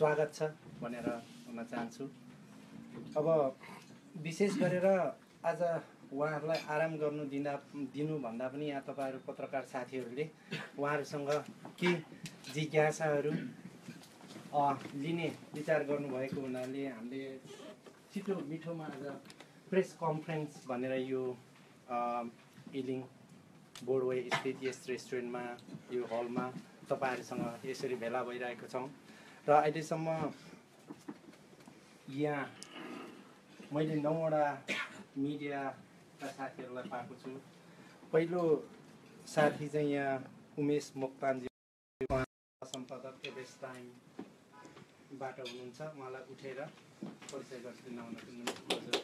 स्वागत छ भनेर भन्न चाहन्छु। अब विशेष गरेर आज उहाँहरूलाई आराम गर्नु दिँदा दिनुभन्दा पनि यहाँ तपाईँहरू पत्रकार साथीहरूले उहाँहरूसँग के जिज्ञासाहरू लिने विचार गर्नुभएको हुनाले हामीले छिटो मिठोमा आज प्रेस कन्फरेन्स भनेर यो इलिङ बोर्डवे स्थित यस रेस्टुरेन्टमा यो हलमा तपाईँहरूसँग यसरी भेला भइरहेको छौँ। र अहिलेसम्म यहाँ मैले नौवटा मिडियाका साथीहरूलाई पाएको छु। पहिलो साथी चाहिँ यहाँ उमेश मोक्तानजी सम्पादक एभरेज टाइमबाट हुनुहुन्छ। उहाँलाई उठेर परिचय हजुर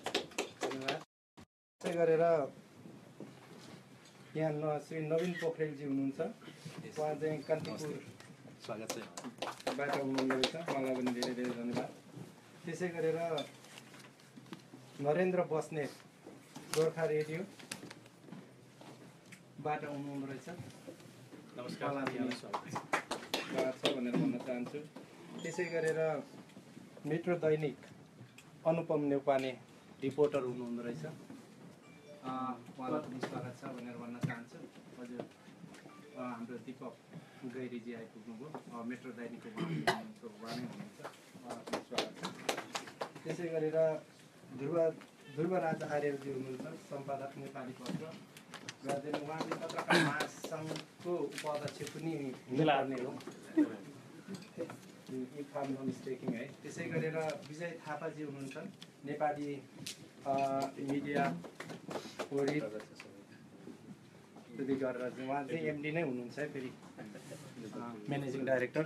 धन्यवाद। त्यसै गरेर यहाँ श्री नवीन पोखरेलजी हुनुहुन्छ। उहाँ चाहिँ कान्तिपुर स्वागत छ। बाट हुनुहुँदो रहेछ उहाँलाई पनि धेरै धेरै धन्यवाद। त्यसै गरेर नरेन्द्र बस्नेत गोर्खा रेडियो बाट हुनुहुँदो रहेछ। नमस्कार स्वागत छ। भनेर भन्न चाहन्छु। त्यसै गरेर मित्र दैनिक अनुपम नेउपाने रिपोर्टर हुनुहुँदो रहेछ। उहाँलाई पनि स्वागत छ भनेर भन्न चाहन्छु। हजुर हाम्रो दिपक गैरीजी आइपुग्नुभयो मेट्रो दैनिकको उहाँ नै हुनुहुन्छ उहाँलाई पनि स्वागत छ त्यसै गरेर ध्रुव ध्रुवराज आर्यजी हुनुहुन्छ सम्पादक नेपाली पत्र। र चाहिँ उहाँ चाहिँ पत्रकार महासङ्घको उपाध्यक्ष पनि हुनुपर्ने हो। इफ आम नट मिस्टेकिङ है। त्यसै गरेर विजय थापाजी हुनुहुन्छ नेपाली मिडिया त्यति गरेर चाहिँ उहाँ चाहिँ एमडी नै हुनुहुन्छ है फेरि। म्यानेजिङ डाइरेक्टर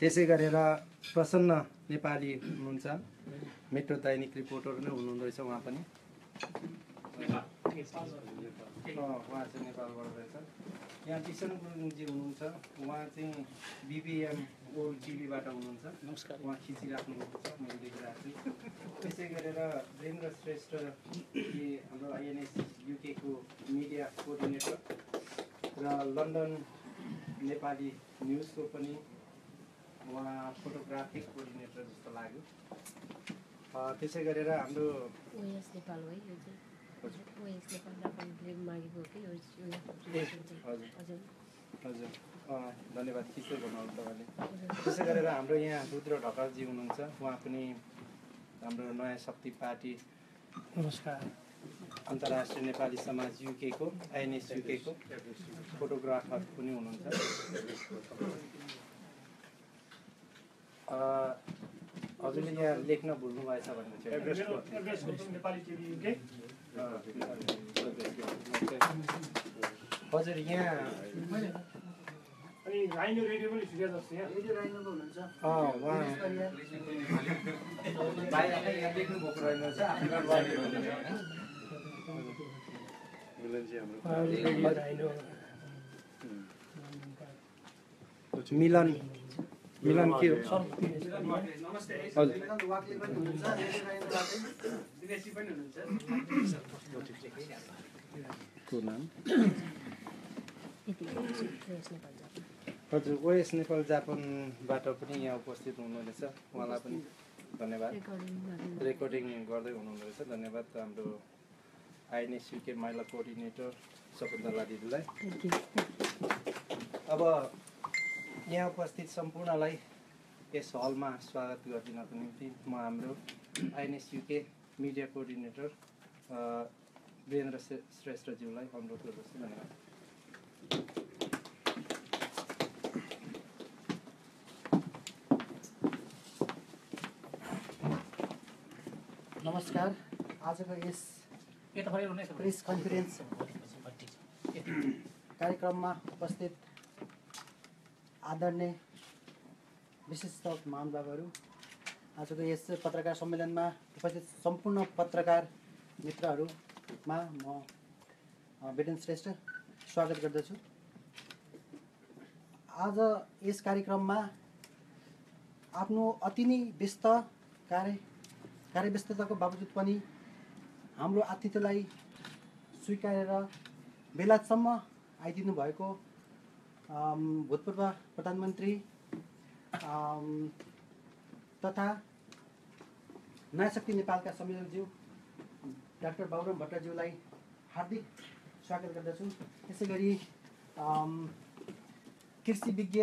त्यसै गरेर प्रसन्न नेपाली हुनुहुन्छ। मेट्रो दैनिक रिपोर्टर नै हुनुहुँदो रहेछ उहाँ पनि। उहाँ चाहिँ नेपालबाट रहेछ। यहाँ किसन गुरुङजी हुनुहुन्छ। उहाँ चाहिँ बिबिएम ओल्ड टिभीबाट हुनुहुन्छ। नमस्कार। उहाँ खिचिराख्नु भएको छ मैले देखिरहेको छु। त्यसै गरेर वीरेन्द्र श्रेष्ठ हाम्रो आइएनएस युकेको मिडिया कोअर्डिनेटर र लन्डन नेपाली न्युजको पनि उहाँ फोटोग्राफिक कोअर्डिनेटर जस्तो लाग्यो। अँ, त्यसै गरेर हाम्रो ओएस नेपाल है यो चाहिँ। हजुर। ओएस मागेको कि हजुर। हजुर। हजुर। अँ, धन्यवाद खिच्दै भन्नुहोस् तपाईँले। त्यसै गरेर हाम्रो यहाँ रुद्र ढकालजी हुनुहुन्छ। उहाँ पनि हाम्रो नयाँ शक्ति पार्टी। नमस्कार। अन्तर्राष्ट्रिय नेपाली समाज युकेको आइएनएस युकेको फोटोग्राफर पनि हुनुहुन्छ। अँ, हजुरले यहाँ लेख्न भुल्नु भएछ भने चाहिँ नेपाली टिभी युके अँ, हजुर यहाँ हुनुहुन्छ। मिलन मिलन के हो हजुर हुनुहुन्छ ओएस नेपाल जापानबाट पनि यहाँ उपस्थित हुनुहुँदैछ उहाँलाई पनि धन्यवाद। रेकर्डिङ गर्दै हुनुहुँदो रहेछ धन्यवाद हाम्रो आइएनएस युके महिला कोअर्डिनेटर शकुन्तला दिदीलाई अब यहाँ उपस्थित सम्पूर्णलाई यस हलमा स्वागत गरिदिनको निम्ति म हाम्रो INS UK media coordinator Virendra श्रे- श्रेष्ठज्यूलाई अनुरोध गर्दछु। धन्यवाद। नमस्कार। आजको यस प्रेस कन्फरेन्स कार्यक्रममा उपस्थित आदरणीय विशिष्ट महानुभावहरू। आजको यस पत्रकार सम्मेलनमा उपस्थित सम्पूर्ण पत्रकार मित्रहरूमा म वीरेन्द्र श्रेष्ठ स्वागत गर्दछु। आज यस कार्यक्रममा आफ्नो अति नै व्यस्त कार्य कार्यव्यस्तताको बावजुद पनि हाम्रो आतिथ्यलाई स्वीकारेर बेलासम्म आइदिनु भएको भूतपूर्व प्रधानमन्त्री तथा नयाँ शक्ति नेपालका संयोजकज्यू डाक्टर बाबुराम भट्टज्यूलाई हार्दिक स्वागत गर्दछु। त्यसै गरी कृषि विज्ञ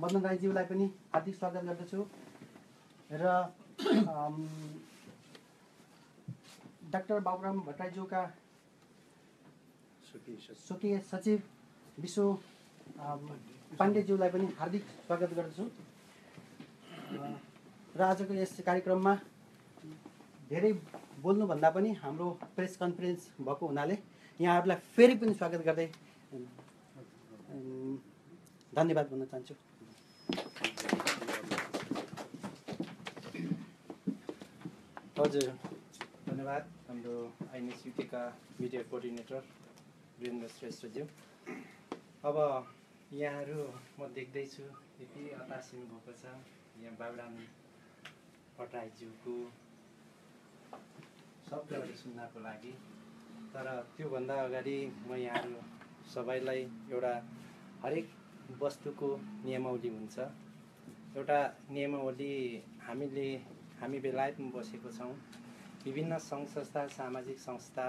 मदन राईज्यूलाई पनि हार्दिक स्वागत गर्दछु। र डाक्टर बाबुराम भट्टराईज्यूका स्वकीय सचिव। विश्व पाण्डेज्यूलाई पनि हार्दिक स्वागत गर्दछु। र आजको यस कार्यक्रममा धेरै बोल्नुभन्दा पनि हाम्रो प्रेस कन्फरेन्स भएको हुनाले यहाँहरूलाई फेरि पनि स्वागत गर्दै धन्यवाद भन्न चाहन्छु। हजुर धन्यवाद। हाम्रो आइएनएसयुटीका मिडिया कोअर्डिनेटर वीरेन्द्र श्रेष्ठज्यू। अब यहाँहरू म देख्दैछु यति हतासिन भएको छ। यहाँ बाबुराम भट्टराईज्यूको शब्दहरू सुन्नको लागि। तर त्योभन्दा अगाडि म यहाँहरू सबैलाई एउटा हरेक वस्तुको नियमावली हुन्छ। एउटा नियमावली हामीले हामी बेलायतमा बसेको छौँ। विभिन्न सङ्घ संस्था सामाजिक संस्था